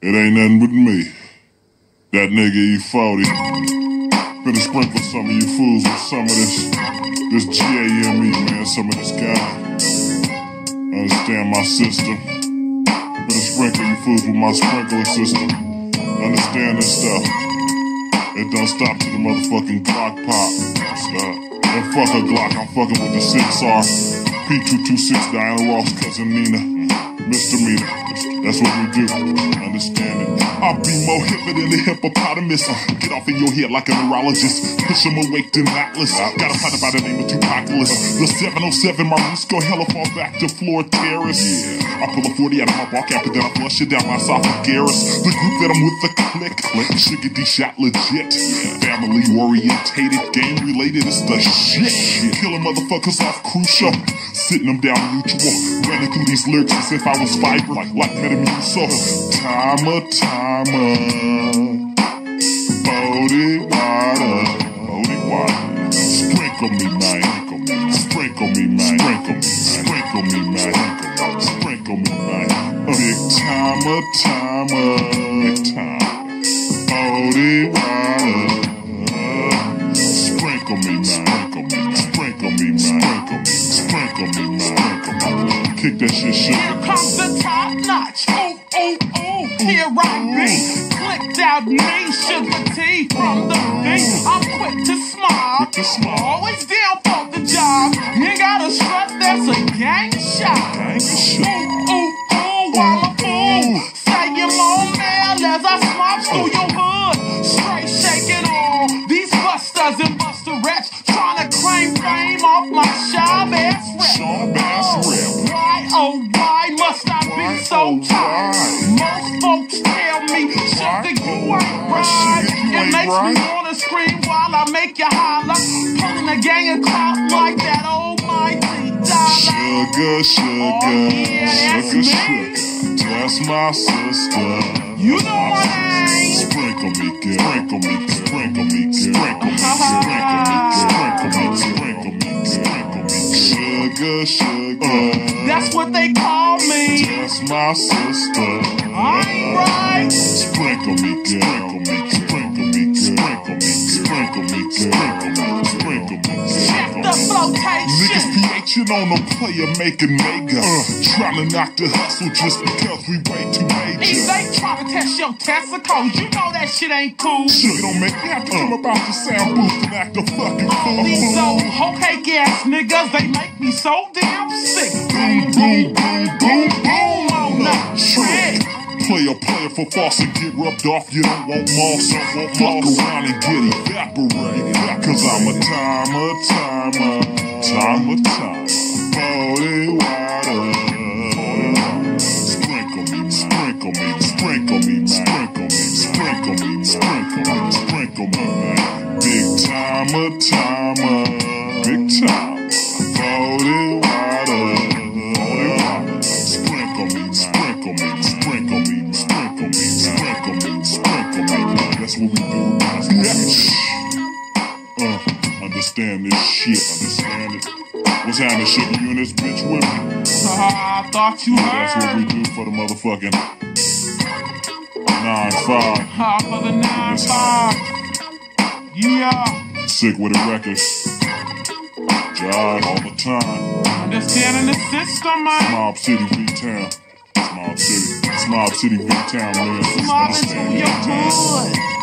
It ain't nothing but me. That nigga E-40. Finna sprinkle some of you fools with some of this, this G-A-M-E, man, some of this guy. Understand my system. Finna sprinkle you fools with my sprinkler system. Understand this stuff. It don't stop till the motherfucking Glock pop. Stop. And fuck a Glock, I'm fucking with the 6R. P226 Diana Ross, cousin Nina. Misdemeanor. That's what we do. Understand it. I'll be more hipper than the hippopotamus. Uh, get off in your head like a neurologist. Push him awake to Atlas. Got a partner by the name of Tupacalis. The 707 Marisco hella fall back to floor terrace. Yeah. I pull a 40 out of my ball cap and then I flush it down my esophagus. The group that I'm with, the click, click, get these shot legit. Family orientated, game related, it's the shit. Killing motherfuckers off crucial. Sitting them down mutual. Running through these lyrics as if I was fiber like like Metamucil. Timer, timer. Body water. Body water. Sprinkle me, man. Sprinkle me, man. Sprinkle me, sprinkle me, man. Sprinkle me, man. Big timer, timer. Big time. Body water. Sprinkle me, man. Sprinkle me, man. Sprinkle me, sprinkle me, man. Kick that shit, shit. Be. Clicked out nation fatigue from the beat. I'm quick to smile. Quick to smile. Always down for the job. You gotta strut, that's a gang shot. Ooh, ooh, ooh. While I'm fool. Say your more mail as I smop through oh. your hood. Straight shaking all these busters and buster busterettes. Trying to claim fame off my shy ass rep. Sean Bass rep. Oh, why, oh, why must I be so oh. Makes right. me wanna scream while I make you holler. Pulling a gang of clout like that oh, almighty dollar. Sugar, sugar, oh, yeah, sugar, sugar. That's my sister. You know my name. Sprinkle me, girl. Sprinkle me, girl. Sprinkle me, girl. Sprinkle me, sprinkle me, sprinkle me, sprinkle me, Sugar, sugar. Uh, that's what they call me. That's my sister. I ain't right. Sprinkle me, girl. Sprinkle me, sprinkle Sprinkle me. Sprinkle me. Sprinkle me, good. Sprinkle me, good. Check the Niggas. PHing on a player making mega. Uh, trying to knock the hustle just because we way too major. These they trying to test your testicles. You know that shit ain't cool. Sugar don't make me have to come about the sound booth and act a fucking fool. These old hoe cake ass niggas, they make me so damn sick. boom, boom, boom, boom, boom on the track. Player, player for false and get rubbed off. You don't want more, moss, won't fuck around and get evaporated. Cause I'm a timer, timer, timer, timer. Body water. Sprinkle me, sprinkle me, sprinkle me, sprinkle me, sprinkle me, sprinkle me, sprinkle me. Big timer, timer, big timer. Understand this shit, understand it. What's happening, sugar? You and this bitch with me? Ah, I thought you That's what we heard. do for the motherfucking nine five. Ah, for the nine five. Yeah. Sick with the records. Jive all the time. Understanding the system, man. Mob City V Town. Mob City. Mob City V Town, man. Understand through your hood.